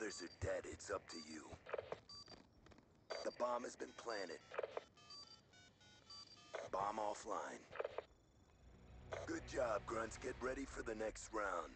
others are dead, it's up to you. The bomb has been planted. Bomb offline. Good job, Grunts. Get ready for the next round.